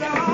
God.